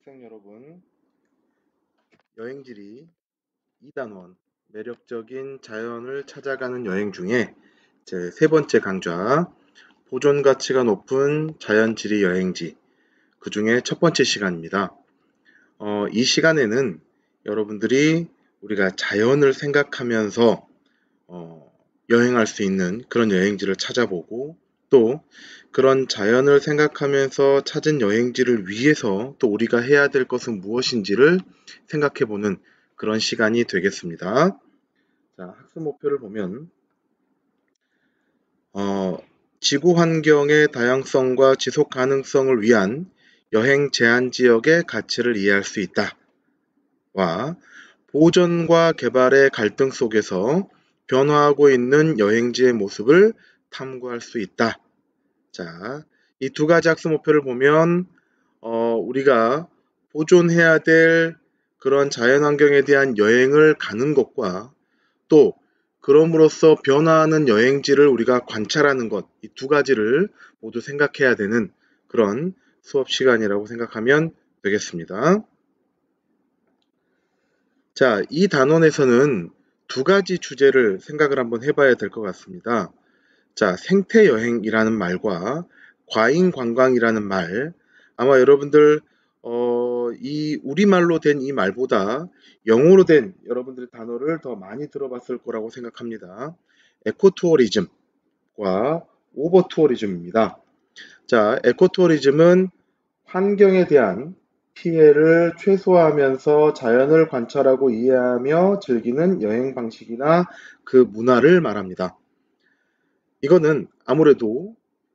학생 여러분, 여행지리 2단원 매력적인 자연을 찾아가는 여행 중에 제 세 번째 강좌 보존 가치가 높은 자연지리 여행지 그 중에 첫 번째 시간입니다. 어, 이 시간에는 여러분들이 우리가 자연을 생각하면서 어, 여행할 수 있는 그런 여행지를 찾아보고 또 그런 자연을 생각하면서 찾은 여행지를 위해서 또 우리가 해야 될 것은 무엇인지를 생각해 보는 그런 시간이 되겠습니다. 자, 학습 목표를 보면, 어, 지구 환경의 다양성과 지속 가능성을 위한 여행 제한 지역의 가치를 이해할 수 있다. 와, 보존과 개발의 갈등 속에서 변화하고 있는 여행지의 모습을 탐구할 수 있다. 자, 이 두 가지 학습 목표를 보면 어, 우리가 보존해야 될 그런 자연환경에 대한 여행을 가는 것과 또 그럼으로써 변화하는 여행지를 우리가 관찰하는 것, 이 두 가지를 모두 생각해야 되는 그런 수업 시간이라고 생각하면 되겠습니다. 자, 이 단원에서는 두 가지 주제를 생각을 한번 해봐야 될 것 같습니다. 자, 생태 여행이라는 말과 과잉 관광이라는 말, 아마 여러분들 어, 이 우리말로 된 이 말보다 영어로 된 여러분들의 단어를 더 많이 들어봤을 거라고 생각합니다. 에코투어리즘과 오버투어리즘입니다. 자, 에코투어리즘은 환경에 대한 피해를 최소화하면서 자연을 관찰하고 이해하며 즐기는 여행 방식이나 그 문화를 말합니다. 이거는 아무래도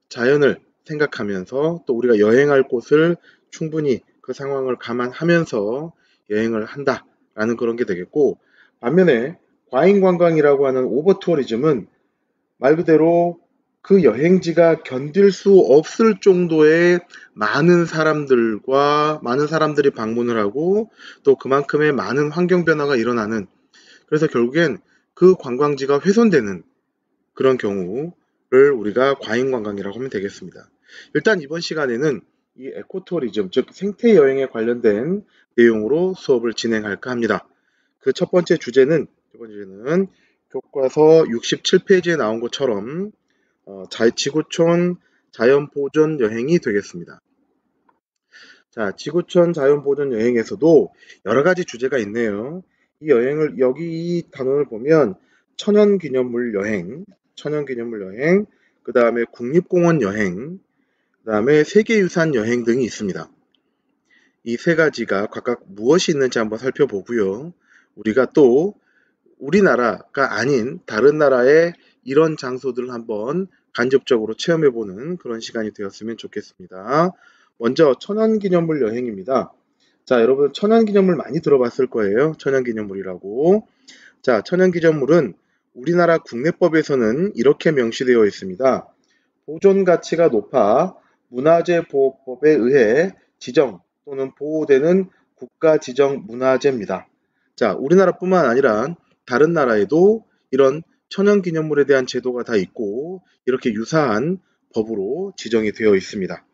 자연을 생각하면서 또 우리가 여행할 곳을 충분히 그 상황을 감안하면서 여행을 한다라는 그런 게 되겠고 반면에 과잉 관광이라고 하는 오버 투어리즘은 말 그대로 그 여행지가 견딜 수 없을 정도의 많은 사람들과 많은 사람들이 방문을 하고 또 그만큼의 많은 환경 변화가 일어나는 그래서 결국엔 그 관광지가 훼손되는 그런 경우를 우리가 과잉 관광이라고 하면 되겠습니다. 일단 이번 시간에는 이 에코토리즘, 즉 생태 여행에 관련된 내용으로 수업을 진행할까 합니다. 그 첫 번째 주제는 첫 번째 주제는 교과서 67페이지에 나온 것처럼 어, 자, 지구촌 자연보존 여행이 되겠습니다. 자, 지구촌 자연보존 여행에서도 여러 가지 주제가 있네요. 이 여행을 여기 이 단원을 보면 천연기념물 여행, 천연기념물 여행, 그 다음에 국립공원 여행, 그 다음에 세계유산 여행 등이 있습니다. 이 세 가지가 각각 무엇이 있는지 한번 살펴보고요. 우리가 또 우리나라가 아닌 다른 나라의 이런 장소들을 한번 간접적으로 체험해보는 그런 시간이 되었으면 좋겠습니다. 먼저 천연기념물 여행입니다. 자, 여러분 천연기념물 많이 들어봤을 거예요. 천연기념물이라고. 자, 천연기념물은 우리나라 국내법에서는 이렇게 명시되어 있습니다. 보존 가치가 높아 문화재보호법에 의해 지정 또는 보호되는 국가 지정 문화재입니다. 자, 우리나라뿐만 아니라 다른 나라에도 이런 천연기념물에 대한 제도가 다 있고 이렇게 유사한 법으로 지정이 되어 있습니다.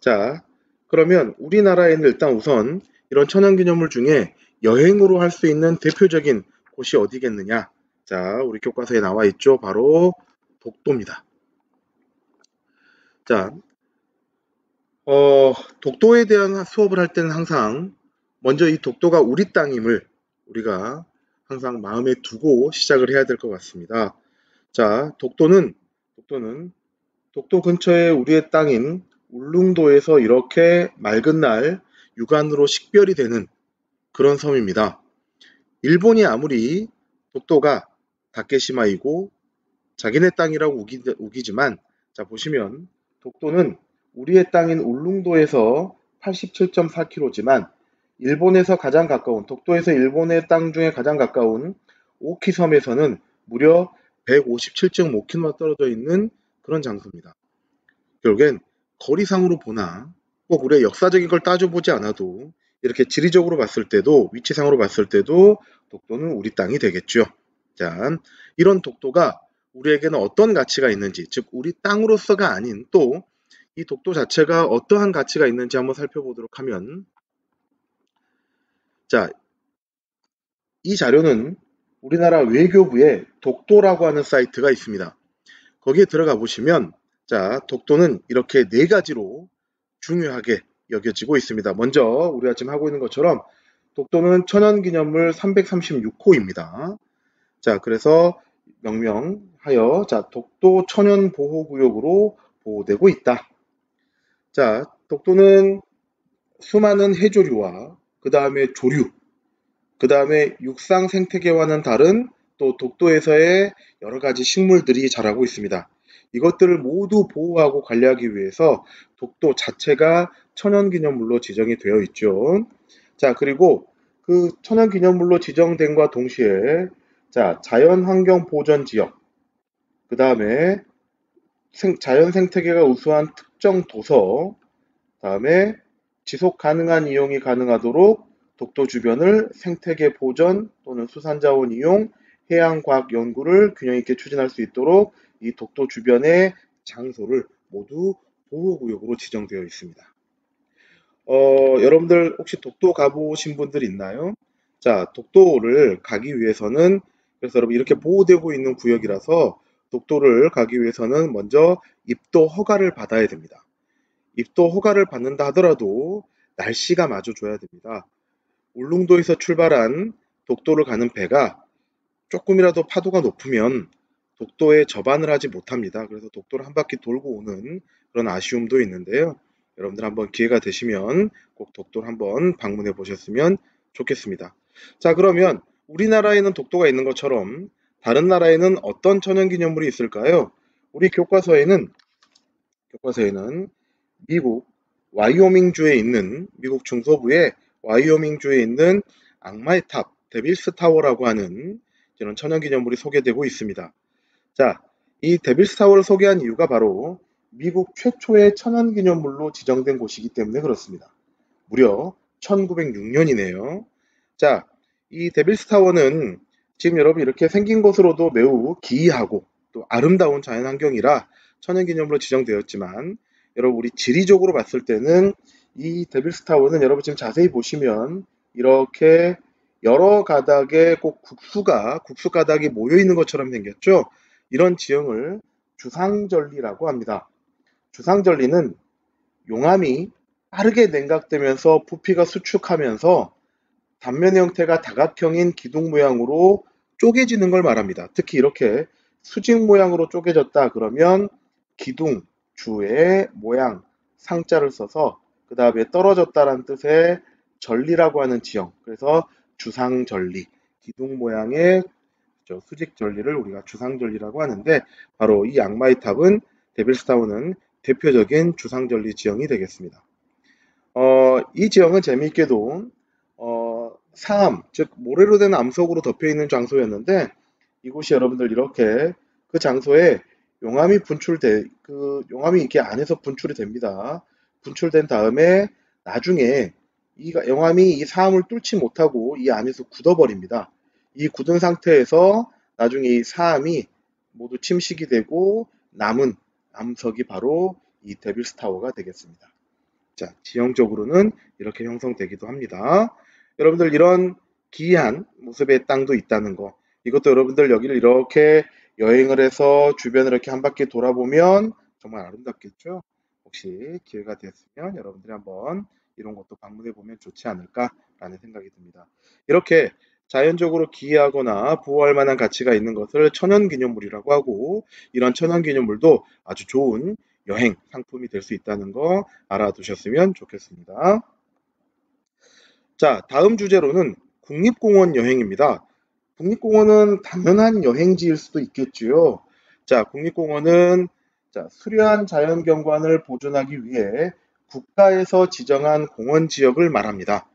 자, 그러면 우리나라에는 일단 우선 이런 천연기념물 중에 여행으로 할 수 있는 대표적인 곳이 어디겠느냐? 자, 우리 교과서에 나와 있죠. 바로 독도입니다. 자, 어, 독도에 대한 수업을 할 때는 항상 먼저 이 독도가 우리 땅임을 우리가 항상 마음에 두고 시작을 해야 될 것 같습니다. 자, 독도는 독도는 독도 근처에 우리의 땅인 울릉도에서 이렇게 맑은 날 육안으로 식별이 되는 그런 섬입니다. 일본이 아무리 독도가 다케시마이고 자기네 땅이라고 우기, 우기지만 자 보시면 독도는 우리의 땅인 울릉도에서 87.4km지만 일본에서 가장 가까운 독도에서 일본의 땅 중에 가장 가까운 오키섬에서는 무려 157.5km 떨어져 있는 그런 장소입니다. 결국엔 거리상으로 보나 꼭 우리의 역사적인 걸 따져보지 않아도 이렇게 지리적으로 봤을 때도 위치상으로 봤을 때도 독도는 우리 땅이 되겠죠. 자, 이런 독도가 우리에게는 어떤 가치가 있는지, 즉 우리 땅으로서가 아닌 또 이 독도 자체가 어떠한 가치가 있는지 한번 살펴보도록 하면 자, 이 자료는 우리나라 외교부에 독도라고 하는 사이트가 있습니다. 거기에 들어가 보시면 자, 독도는 이렇게 네 가지로 중요하게 여겨지고 있습니다. 먼저 우리가 지금 하고 있는 것처럼 독도는 천연기념물 336호입니다. 자, 그래서 명명하여 자, 독도 천연 보호 구역으로 보호되고 있다. 자, 독도는 수많은 해조류와 그 다음에 조류, 그 다음에 육상 생태계와는 다른 또 독도에서의 여러 가지 식물들이 자라고 있습니다. 이것들을 모두 보호하고 관리하기 위해서 독도 자체가 천연기념물로 지정이 되어 있죠. 자, 그리고 그 천연기념물로 지정된과 동시에 자, 자연환경 보전 지역, 그 다음에 자연 생태계가 우수한 특정 도서, 다음에 지속 가능한 이용이 가능하도록 독도 주변을 생태계 보전 또는 수산자원 이용, 해양과학 연구를 균형 있게 추진할 수 있도록 이 독도 주변의 장소를 모두 보호구역으로 지정되어 있습니다. 어, 여러분들 혹시 독도 가보신 분들 있나요? 자, 독도를 가기 위해서는 그래서 여러분 이렇게 보호되고 있는 구역이라서 독도를 가기 위해서는 먼저 입도 허가를 받아야 됩니다. 입도 허가를 받는다 하더라도 날씨가 맞아줘야 됩니다. 울릉도에서 출발한 독도를 가는 배가 조금이라도 파도가 높으면 독도에 접안을 하지 못합니다. 그래서 독도를 한 바퀴 돌고 오는 그런 아쉬움도 있는데요. 여러분들 한번 기회가 되시면 꼭 독도를 한번 방문해 보셨으면 좋겠습니다. 자, 그러면 우리나라에는 독도가 있는 것처럼 다른 나라에는 어떤 천연기념물이 있을까요? 우리 교과서에는 교과서에는 미국 와이오밍주에 있는 미국 중서부의 와이오밍주에 있는 악마의 탑 데빌스 타워라고 하는 이런 천연기념물이 소개되고 있습니다. 자, 이 데빌스 타워를 소개한 이유가 바로 미국 최초의 천연기념물로 지정된 곳이기 때문에 그렇습니다. 무려 1906년이네요. 자, 이 데빌스 타워는 지금 여러분 이렇게 생긴 것으로도 매우 기이하고 또 아름다운 자연환경이라 천연기념물로 지정되었지만 여러분 우리 지리적으로 봤을 때는 이 데빌스 타워는 여러분 지금 자세히 보시면 이렇게 여러 가닥의 꼭 국수가 국수 가닥이 모여 있는 것처럼 생겼죠. 이런 지형을 주상절리라고 합니다. 주상절리는 용암이 빠르게 냉각되면서 부피가 수축하면서 단면의 형태가 다각형인 기둥 모양으로 쪼개지는 걸 말합니다. 특히 이렇게 수직 모양으로 쪼개졌다 그러면 기둥, 주의 모양, 상자를 써서 그 다음에 떨어졌다라는 뜻의 전리라고 하는 지형. 그래서 주상전리, 기둥 모양의 수직 전리를 우리가 주상전리라고 하는데 바로 이 악마의 탑은 데빌스타운은 대표적인 주상전리 지형이 되겠습니다. 어, 이 지형은 재미있게도 어, 상암, 즉 모래로 된 암석으로 덮여 있는 장소였는데 이곳이 여러분들 이렇게 그 장소에 용암이 분출돼 그 용암이 이렇게 안에서 분출이 됩니다. 분출된 다음에 나중에 이 용암이 이 사암을 뚫지 못하고 이 안에서 굳어버립니다. 이 굳은 상태에서 나중에 이 사암이 모두 침식이 되고 남은 암석이 바로 이 데빌스 타워가 되겠습니다. 자, 지형적으로는 이렇게 형성되기도 합니다. 여러분들 이런 기이한 모습의 땅도 있다는 거. 이것도 여러분들 여기를 이렇게 여행을 해서 주변을 이렇게 한 바퀴 돌아보면 정말 아름답겠죠? 혹시 기회가 됐으면 여러분들이 한번 이런 것도 방문해 보면 좋지 않을까라는 생각이 듭니다. 이렇게 자연적으로 기이하거나 보호할 만한 가치가 있는 것을 천연기념물이라고 하고 이런 천연기념물도 아주 좋은 여행 상품이 될 수 있다는 거 알아두셨으면 좋겠습니다. 자, 다음 주제로는 국립공원 여행입니다. 국립공원은 당연한 여행지일 수도 있겠지요. 자, 국립공원은 자, 수려한 자연경관을 보존하기 위해 국가에서 지정한 공원 지역을 말합니다.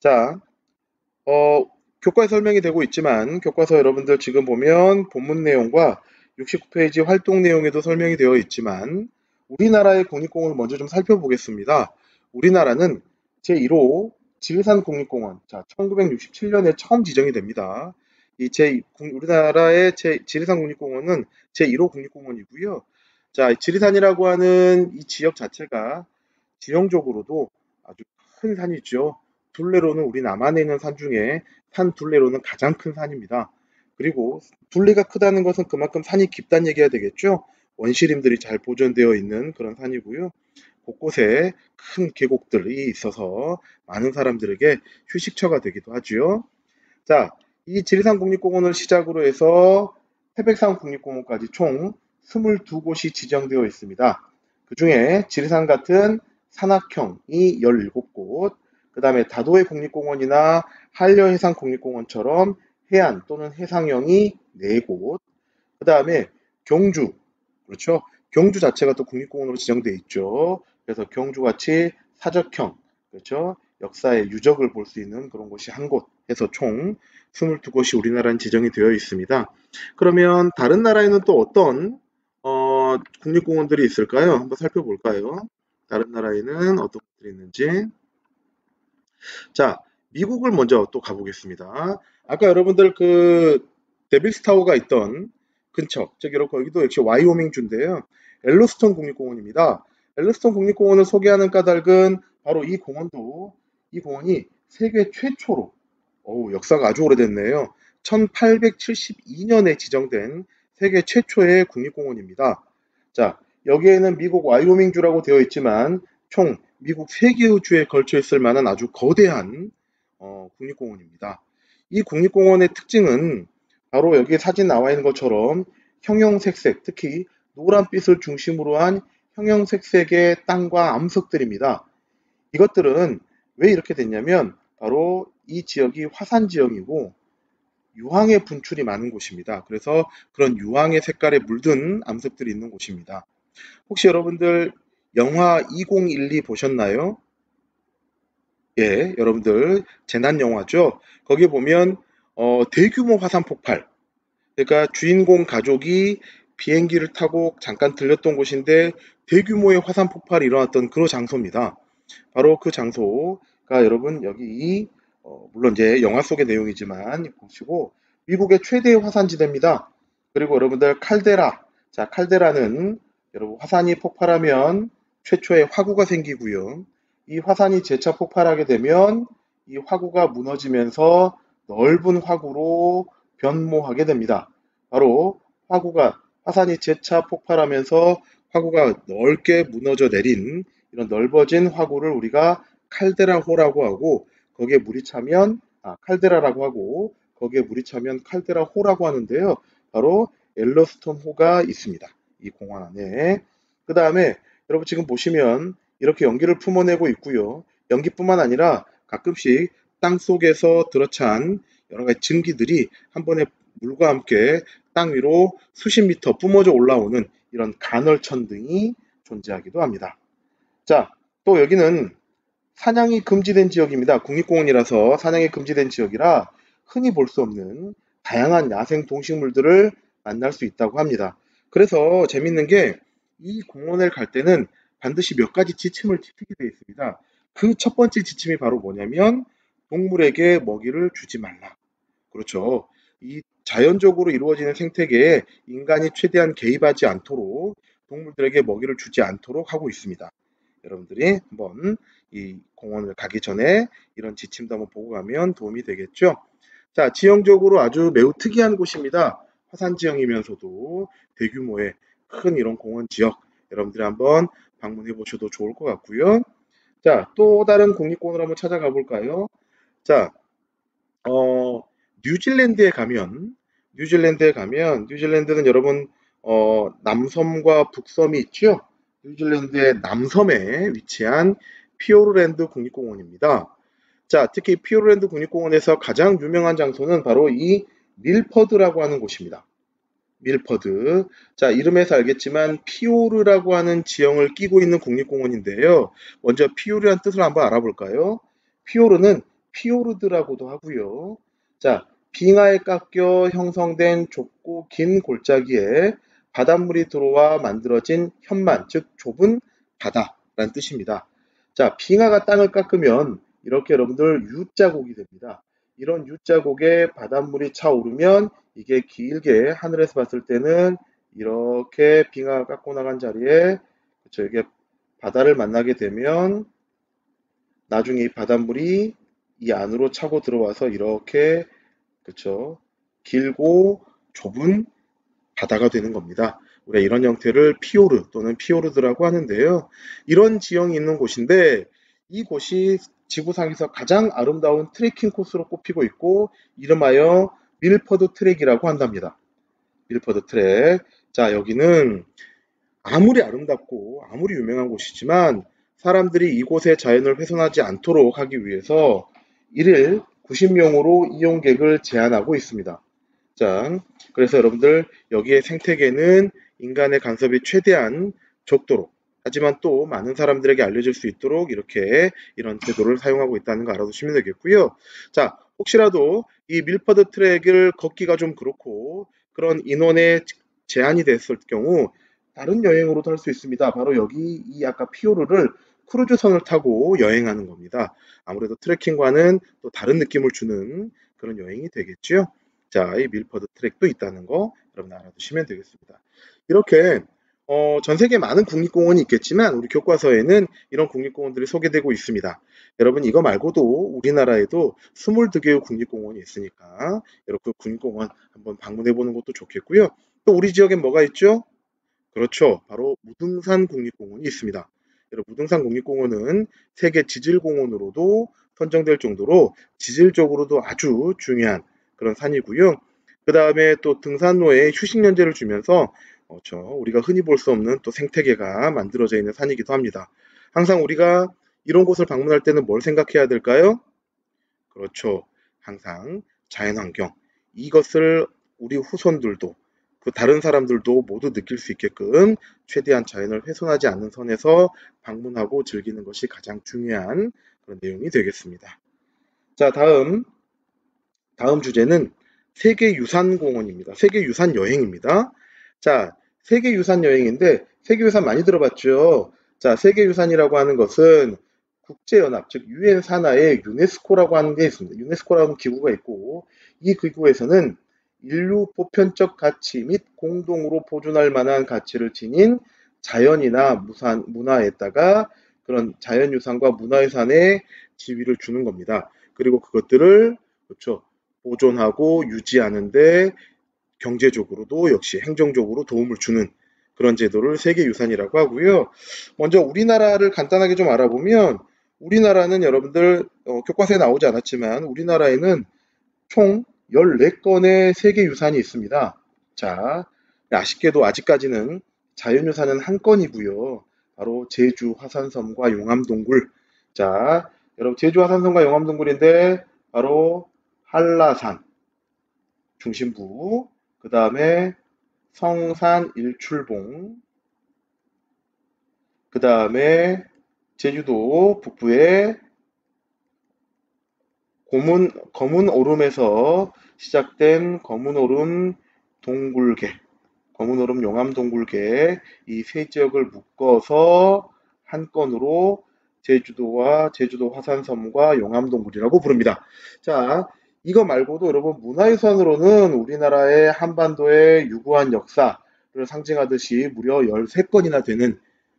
자, 어, 교과에 설명이 되고 있지만 교과서 여러분들 지금 보면 본문 내용과 69페이지 활동 내용에도 설명이 되어 있지만 우리나라의 국립공원을 먼저 좀 살펴보겠습니다. 우리나라는 제1호 지리산 국립공원, 자 1967년에 처음 지정이 됩니다. 이 제 우리나라의 제 지리산 국립공원은 제1호 국립공원이고요. 자 지리산이라고 하는 이 지역 자체가 지형적으로도 아주 큰 산이죠. 둘레로는 우리 남한에 있는 산 중에 산 둘레로는 가장 큰 산입니다. 그리고 둘레가 크다는 것은 그만큼 산이 깊다는 얘기가 되겠죠. 원시림들이 잘 보존되어 있는 그런 산이고요. 곳곳에 큰 계곡들이 있어서 많은 사람들에게 휴식처가 되기도 하지요. 자, 이 지리산 국립공원을 시작으로 해서 태백산 국립공원까지 총 22곳이 지정되어 있습니다. 그 중에 지리산 같은 산악형이 17곳, 그 다음에 다도해 국립공원이나 한려해상 국립공원처럼 해안 또는 해상형이 4곳, 그 다음에 경주, 그렇죠? 경주 자체가 또 국립공원으로 지정되어 있죠. 그래서 경주같이 사적형, 그렇죠? 역사의 유적을 볼 수 있는 그런 곳이 한 곳 해서 총 22곳이 우리나라는 지정이 되어 있습니다. 그러면 다른 나라에는 또 어떤 어, 국립공원들이 있을까요? 한번 살펴볼까요? 다른 나라에는 어떤 것들이 있는지. 자, 미국을 먼저 또 가보겠습니다. 아까 여러분들 그 데빌스타워가 있던 근처, 저기로 거기도 역시 와이오밍 주인데요. 엘로스톤 국립공원입니다. 엘로스톤 국립공원을 소개하는 까닭은 바로 이 공원도 이 공원이 세계 최초로 어우, 역사가 아주 오래됐네요. 1872년에 지정된 세계 최초의 국립공원입니다. 자, 여기에는 미국 와이오밍주라고 되어 있지만 총 미국 3개의 주에 걸쳐 있을 만한 아주 거대한 어, 국립공원입니다. 이 국립공원의 특징은 바로 여기 사진 나와 있는 것처럼 형형색색, 특히 노란빛을 중심으로 한 형형색색의 땅과 암석들입니다. 이것들은 왜 이렇게 됐냐면 바로 이 지역이 화산 지역이고 유황의 분출이 많은 곳입니다. 그래서 그런 유황의 색깔에 물든 암석들이 있는 곳입니다. 혹시 여러분들 영화 2012 보셨나요? 예, 여러분들 재난 영화죠. 거기 보면 어, 대규모 화산 폭발. 그러니까 주인공 가족이 비행기를 타고 잠깐 들렸던 곳인데 대규모의 화산 폭발이 일어났던 그런 장소입니다. 바로 그 장소가 여러분 여기 어, 물론 이제 영화 속의 내용이지만 보시고 미국의 최대의 화산지대입니다. 그리고 여러분들 칼데라. 자, 칼데라는 여러분 화산이 폭발하면 최초의 화구가 생기고요. 이 화산이 재차 폭발하게 되면 이 화구가 무너지면서 넓은 화구로 변모하게 됩니다. 바로 화구가 화산이 재차 폭발하면서 화구가 넓게 무너져 내린 이런 넓어진 화구를 우리가 칼데라호라고 하고 거기에 물이 차면 아, 칼데라라고 하고 거기에 물이 차면 칼데라호라고 하는데요. 바로 엘러스톤 호가 있습니다. 이 공원 안에. 그 다음에 여러분 지금 보시면 이렇게 연기를 품어내고 있고요. 연기뿐만 아니라 가끔씩 땅 속에서 들어찬 여러 가지 증기들이 한 번에 물과 함께 땅 위로 수십 미터 뿜어져 올라오는 이런 간헐천 등이 존재하기도 합니다. 자, 또 여기는 사냥이 금지된 지역입니다. 국립공원이라서 사냥이 금지된 지역이라 흔히 볼 수 없는 다양한 야생 동식물들을 만날 수 있다고 합니다. 그래서 재밌는 게 이 공원을 갈 때는 반드시 몇 가지 지침을 지키게 되어 있습니다. 그 첫 번째 지침이 바로 뭐냐면 동물에게 먹이를 주지 말라. 그렇죠. 이 자연적으로 이루어지는 생태계에 인간이 최대한 개입하지 않도록 동물들에게 먹이를 주지 않도록 하고 있습니다. 여러분들이 한번 이 공원을 가기 전에 이런 지침도 한번 보고 가면 도움이 되겠죠. 자, 지형적으로 아주 매우 특이한 곳입니다. 화산 지형이면서도 대규모의 큰 이런 공원 지역 여러분들이 한번 방문해 보셔도 좋을 것 같고요. 자, 또 다른 국립공원을 한번 찾아가 볼까요? 자, 어, 뉴질랜드에 가면 뉴질랜드에 가면 뉴질랜드는 여러분 어, 남섬과 북섬이 있죠. 뉴질랜드의 남섬에 위치한 피오르랜드 국립공원입니다. 자, 특히 피오르랜드 국립공원에서 가장 유명한 장소는 바로 이 밀퍼드라고 하는 곳입니다. 밀퍼드. 자, 이름에서 알겠지만 피오르라고 하는 지형을 끼고 있는 국립공원인데요. 먼저 피오르란 뜻을 한번 알아볼까요? 피오르는 피오르드라고도 하고요. 자, 빙하에 깎여 형성된 좁고 긴 골짜기에 바닷물이 들어와 만들어진 현만, 즉 좁은 바다라는 뜻입니다. 자, 빙하가 땅을 깎으면 이렇게 여러분들 U자국이 됩니다. 이런 U자국에 바닷물이 차오르면 이게 길게 하늘에서 봤을 때는 이렇게 빙하가 깎고 나간 자리에 그렇죠. 이게 바다를 만나게 되면 나중에 이 바닷물이 이 안으로 차고 들어와서 이렇게 그렇죠. 길고 좁은 바다가 되는 겁니다. 우리가 이런 형태를 피오르 또는 피오르드라고 하는데요. 이런 지형이 있는 곳인데 이곳이 지구상에서 가장 아름다운 트레킹 코스로 꼽히고 있고 이름하여 밀퍼드 트랙이라고 한답니다. 밀퍼드 트랙. 자, 여기는 아무리 아름답고 아무리 유명한 곳이지만 사람들이 이곳의 자연을 훼손하지 않도록 하기 위해서 1일 90명으로 이용객을 제한하고 있습니다. 자, 그래서 여러분들 여기에 생태계는 인간의 간섭이 최대한 적도록 하지만 또 많은 사람들에게 알려질 수 있도록 이렇게 이런 제도를 사용하고 있다는 거 알아두시면 되겠고요. 자, 혹시라도 이 밀퍼드 트랙을 걷기가 좀 그렇고 그런 인원에 제한이 됐을 경우 다른 여행으로도 할 수 있습니다. 바로 여기 이 아까 피오르를 크루즈선을 타고 여행하는 겁니다. 아무래도 트레킹과는 또 다른 느낌을 주는 그런 여행이 되겠죠. 자, 이 밀퍼드 트랙도 있다는 거 여러분 알아두시면 되겠습니다. 이렇게 어, 전 세계 많은 국립공원이 있겠지만 우리 교과서에는 이런 국립공원들이 소개되고 있습니다. 여러분 이거 말고도 우리나라에도 22개의 국립공원이 있으니까 그 국립공원 한번 방문해 보는 것도 좋겠고요. 또 우리 지역엔 뭐가 있죠? 그렇죠. 바로 무등산 국립공원이 있습니다. 무등산 국립공원은 세계 지질공원으로도 선정될 정도로 지질적으로도 아주 중요한 그런 산이고요. 그 다음에 또 등산로에 휴식연재를 주면서 그렇죠. 우리가 흔히 볼 수 없는 또 생태계가 만들어져 있는 산이기도 합니다. 항상 우리가 이런 곳을 방문할 때는 뭘 생각해야 될까요? 그렇죠. 항상 자연환경. 이것을 우리 후손들도 그 다른 사람들도 모두 느낄 수 있게끔 최대한 자연을 훼손하지 않는 선에서 방문하고 즐기는 것이 가장 중요한 그런 내용이 되겠습니다. 자, 다음 다음 주제는 세계 유산 공원입니다. 세계 유산 여행입니다. 자, 세계 유산 여행인데 세계 유산 많이 들어봤죠? 자, 세계 유산이라고 하는 것은 국제연합, 즉 유엔 산하에 유네스코라고 하는 게 있습니다. 유네스코라는 기구가 있고 이 기구에서는 인류 보편적 가치 및 공동으로 보존할 만한 가치를 지닌 자연이나 무산, 문화에다가 그런 자연유산과 문화유산의 지위를 주는 겁니다. 그리고 그것들을 그렇죠 보존하고 유지하는데 경제적으로도 역시 행정적으로 도움을 주는 그런 제도를 세계유산이라고 하고요. 먼저 우리나라를 간단하게 좀 알아보면 우리나라는 여러분들 어, 교과서에 나오지 않았지만 우리나라에는 총 14건의 세계유산이 있습니다. 자, 아쉽게도 아직까지는 자연유산은 한 건이고요. 바로 제주 화산섬과 용암동굴. 자, 여러분 제주 화산섬과 용암동굴인데 바로 한라산 중심부, 그 다음에 성산 일출봉, 그 다음에 제주도 북부의 고문, 검은 오름에서 시작된 검은 오름 동굴계, 검은 오름 용암 동굴계 이 세 지역을 묶어서 한 건으로 제주도와 제주도 화산섬과 용암 동굴이라고 부릅니다. 자, 이거 말고도 여러분 문화유산으로는 우리나라의 한반도의 유구한 역사를 상징하듯이 무려 13건이나 되는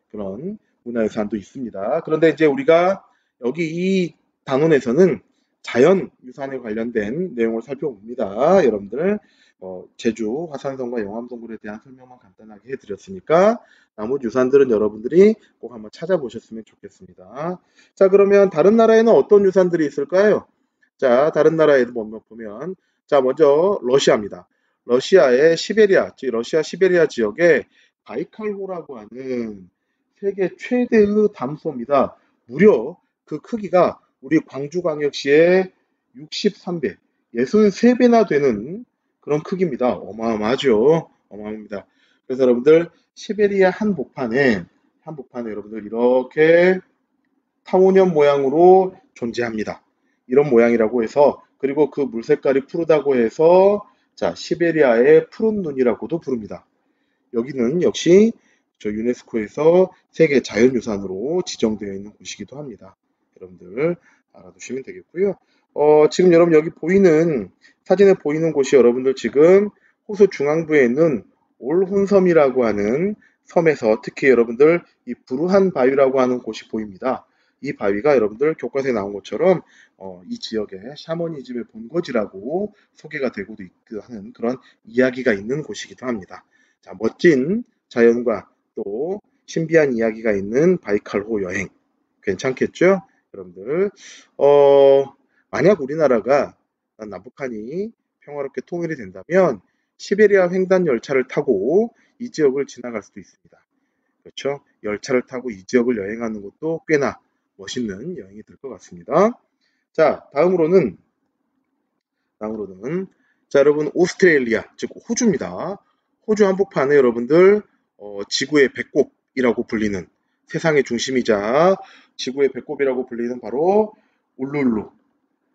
그런 문화유산도 있습니다. 그런데 이제 우리가 여기 이 단원에서는 자연 유산에 관련된 내용을 살펴봅니다. 여러분들 어, 제주 화산성과 영암동굴에 대한 설명만 간단하게 해드렸으니까 나머지 유산들은 여러분들이 꼭 한번 찾아보셨으면 좋겠습니다. 자 그러면 다른 나라에는 어떤 유산들이 있을까요? 자, 다른 나라에도 보면, 자, 먼저 러시아입니다. 러시아의 시베리아, 즉 러시아 시베리아 지역에 바이칼호라고 하는 세계 최대의 담소입니다. 무려 그 크기가 우리 광주광역시의 63배, 63배나 되는 그런 크기입니다. 어마어마하죠. 어마어마합니다. 그래서 여러분들 시베리아 한복판에 한복판에 여러분들 이렇게 타원형 모양으로 존재합니다. 이런 모양이라고 해서 그리고 그 물 색깔이 푸르다고 해서 자 시베리아의 푸른 눈이라고도 부릅니다. 여기는 역시 저 유네스코에서 세계 자연유산으로 지정되어 있는 곳이기도 합니다. 여러분들 알아두시면 되겠고요. 어, 지금 여러분 여기 보이는 사진에 보이는 곳이 여러분들 지금 호수 중앙부에 있는 올혼섬이라고 하는 섬에서 특히 여러분들 이 부르한 바위라고 하는 곳이 보입니다. 이 바위가 여러분들 교과서에 나온 것처럼 어, 이 지역의 샤머니즘의 본거지라고 소개가 되고도 하는 그런 이야기가 있는 곳이기도 합니다. 자, 멋진 자연과 또 신비한 이야기가 있는 바이칼호 여행 괜찮겠죠? 여러분들 어, 만약 우리나라가 남북한이 평화롭게 통일이 된다면 시베리아 횡단 열차를 타고 이 지역을 지나갈 수도 있습니다. 그렇죠? 열차를 타고 이 지역을 여행하는 것도 꽤나 멋있는 여행이 될 것 같습니다. 자, 다음으로는 다음으로는 자, 여러분 오스트레일리아 즉 호주입니다. 호주 한복판에 여러분들 어, 지구의 배꼽이라고 불리는 세상의 중심이자 지구의 배꼽이라고 불리는 바로 울룰루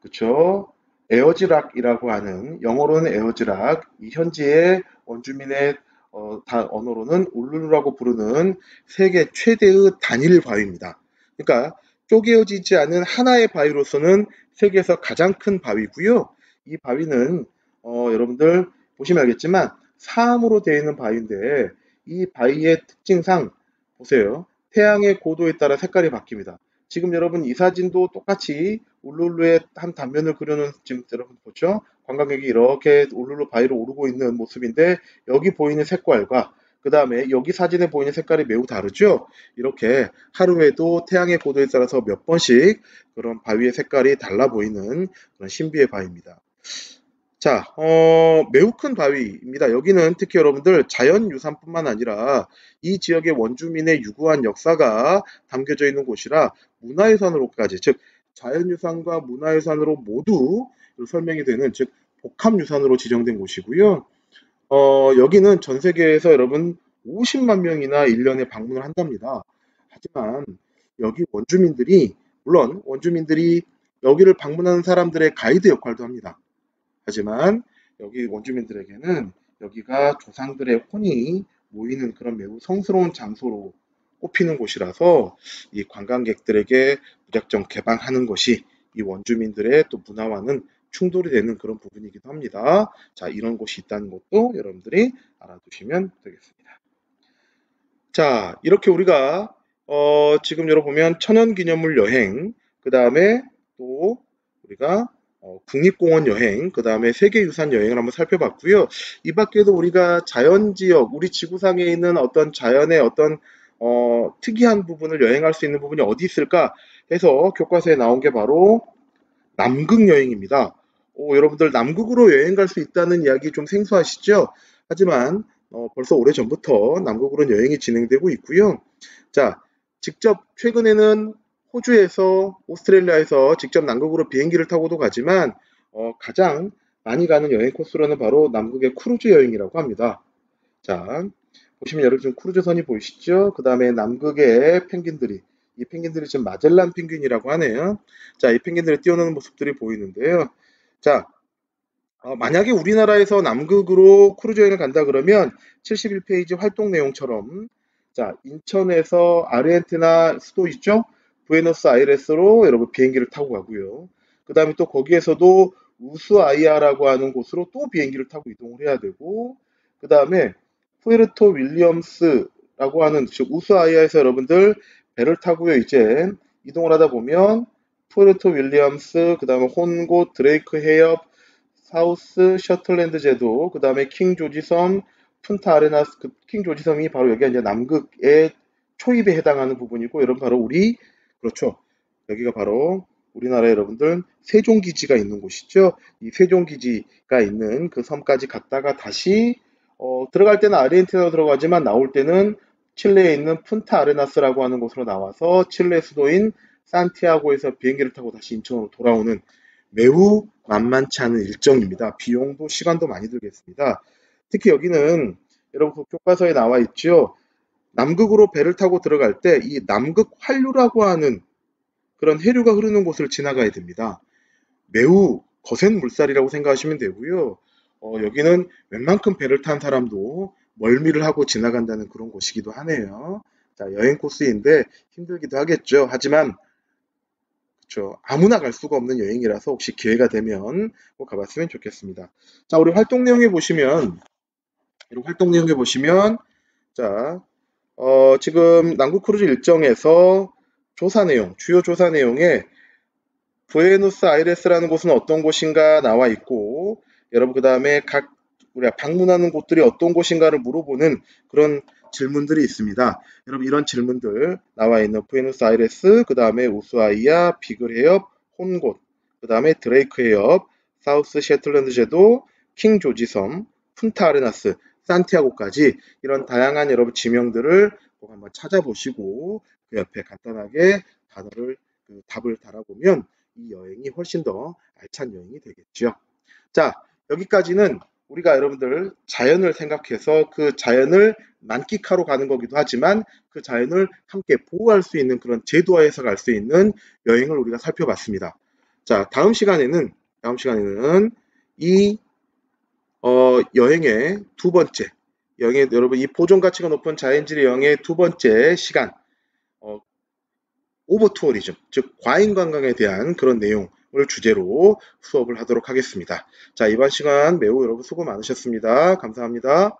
그렇죠? 에어즈락이라고 하는 영어로는 에어즈락 이 현지의 원주민의 어, 다, 언어로는 울룰루라고 부르는 세계 최대의 단일 바위입니다. 그러니까 쪼개어지지 않은 하나의 바위로서는 세계에서 가장 큰 바위고요. 이 바위는 어, 여러분들 보시면 알겠지만 사암으로 되어 있는 바위인데 이 바위의 특징상 보세요. 태양의 고도에 따라 색깔이 바뀝니다. 지금 여러분 이 사진도 똑같이 울룰루의 한 단면을 그려놓은 지금 여러분 보죠? 관광객이 이렇게 울룰루 바위로 오르고 있는 모습인데 여기 보이는 색깔과 그 다음에 여기 사진에 보이는 색깔이 매우 다르죠? 이렇게 하루에도 태양의 고도에 따라서 몇 번씩 그런 바위의 색깔이 달라 보이는 그런 신비의 바위입니다. 자, 어, 매우 큰 바위입니다. 여기는 특히 여러분들 자연유산뿐만 아니라 이 지역의 원주민의 유구한 역사가 담겨져 있는 곳이라 문화유산으로까지, 즉 자연유산과 문화유산으로 모두 설명이 되는 즉 복합유산으로 지정된 곳이고요. 어, 여기는 전 세계에서 여러분 50만 명이나 1년에 방문을 한답니다. 하지만 여기 원주민들이 물론 원주민들이 여기를 방문하는 사람들의 가이드 역할도 합니다. 하지만 여기 원주민들에게는 여기가 조상들의 혼이 모이는 그런 매우 성스러운 장소로 꼽히는 곳이라서 이 관광객들에게 무작정 개방하는 것이 이 원주민들의 또 문화와는 충돌이 되는 그런 부분이기도 합니다. 자, 이런 곳이 있다는 것도 여러분들이 알아두시면 되겠습니다. 자, 이렇게 우리가 어, 지금 여러분 보면 천연기념물 여행, 그 다음에 또 우리가 어, 국립공원 여행, 그 다음에 세계유산 여행을 한번 살펴봤고요. 이 밖에도 우리가 자연지역, 우리 지구상에 있는 어떤 자연의 어떤 어, 특이한 부분을 여행할 수 있는 부분이 어디 있을까 해서 교과서에 나온 게 바로 남극 여행입니다. 오, 여러분들 남극으로 여행 갈 수 있다는 이야기 좀 생소하시죠? 하지만 어, 벌써 오래전부터 남극으로 여행이 진행되고 있고요. 자, 직접 최근에는 호주에서 오스트레일리아에서 직접 남극으로 비행기를 타고도 가지만 어, 가장 많이 가는 여행 코스로는 바로 남극의 크루즈 여행이라고 합니다. 자, 보시면 여러분 지금 크루즈선이 보이시죠? 그 다음에 남극의 펭귄들이 이 펭귄들이 지금 마젤란 펭귄이라고 하네요. 자, 이 펭귄들이 뛰어노는 모습들이 보이는데요. 자, 어, 만약에 우리나라에서 남극으로 크루즈 여행을 간다 그러면 71페이지 활동 내용처럼 자, 인천에서 아르헨티나 수도 있죠? 부에노스 아이레스로 여러분 비행기를 타고 가고요. 그 다음에 또 거기에서도 우수아이아라고 하는 곳으로 또 비행기를 타고 이동을 해야 되고 그 다음에 푸에르토 윌리엄스라고 하는 즉 우수아이아에서 여러분들 배를 타고요 이제 이동을 하다 보면 푸에르토 윌리엄스 그 다음에 혼곶 드레이크 해협 사우스 셰틀랜드 제도 그 다음에 킹 조지 섬 푼타 아레나스 그 킹 조지 섬이 바로 여기가 이제 남극의 초입에 해당하는 부분이고 여러분 바로 우리 그렇죠. 여기가 바로 우리나라 여러분들 세종기지가 있는 곳이죠. 이 세종기지가 있는 그 섬까지 갔다가 다시 어, 들어갈 때는 아르헨티나로 들어가지만 나올 때는 칠레에 있는 푼타 아레나스라고 하는 곳으로 나와서 칠레 수도인 산티아고에서 비행기를 타고 다시 인천으로 돌아오는 매우 만만치 않은 일정입니다. 비용도 시간도 많이 들겠습니다. 특히 여기는 여러분 그 교과서에 나와 있죠. 남극으로 배를 타고 들어갈 때 이 남극 환류라고 하는 그런 해류가 흐르는 곳을 지나가야 됩니다. 매우 거센 물살이라고 생각하시면 되고요. 어, 여기는 웬만큼 배를 탄 사람도 멀미를 하고 지나간다는 그런 곳이기도 하네요. 자, 여행 코스인데 힘들기도 하겠죠. 하지만 그렇죠. 아무나 갈 수가 없는 여행이라서 혹시 기회가 되면 꼭 가봤으면 좋겠습니다. 자, 우리 활동 내용에 보시면 이런 활동 내용에 보시면 자, 어, 지금 남극 크루즈 일정에서 조사 내용, 주요 조사 내용에 부에노스 아이레스라는 곳은 어떤 곳인가 나와 있고 여러분 그 다음에 각 우리가 방문하는 곳들이 어떤 곳인가를 물어보는 그런 질문들이 있습니다. 여러분 이런 질문들 나와 있는 부에노스 아이레스, 그 다음에 우수아이아, 비글 해협, 혼곶, 그 다음에 드레이크 해협, 사우스 셰틀랜드 제도, 킹 조지 섬, 푼타 아레나스, 산티아고까지 이런 다양한 여러분 지명들을 꼭 한번 찾아보시고 그 옆에 간단하게 단어를 그 답을 달아보면 이 여행이 훨씬 더 알찬 여행이 되겠죠. 자 여기까지는 우리가 여러분들 자연을 생각해서 그 자연을 만끽하러 가는 거기도 하지만 그 자연을 함께 보호할 수 있는 그런 제도화해서 갈 수 있는 여행을 우리가 살펴봤습니다. 자 다음 시간에는 다음 시간에는 이 어, 여행의 두 번째, 여행의 여러분 이 보존 가치가 높은 자연지리 여행의 두 번째 시간, 어, 오버 투어리즘, 즉 과잉 관광에 대한 그런 내용을 주제로 수업을 하도록 하겠습니다. 자, 이번 시간 매우 여러분 수고 많으셨습니다. 감사합니다.